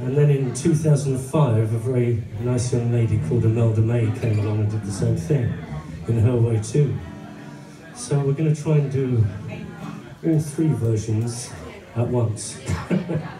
And then in 2005, a very nice young lady called Imelda May came along and did the same thing in her way too. So we're going to try and do all three versions at once.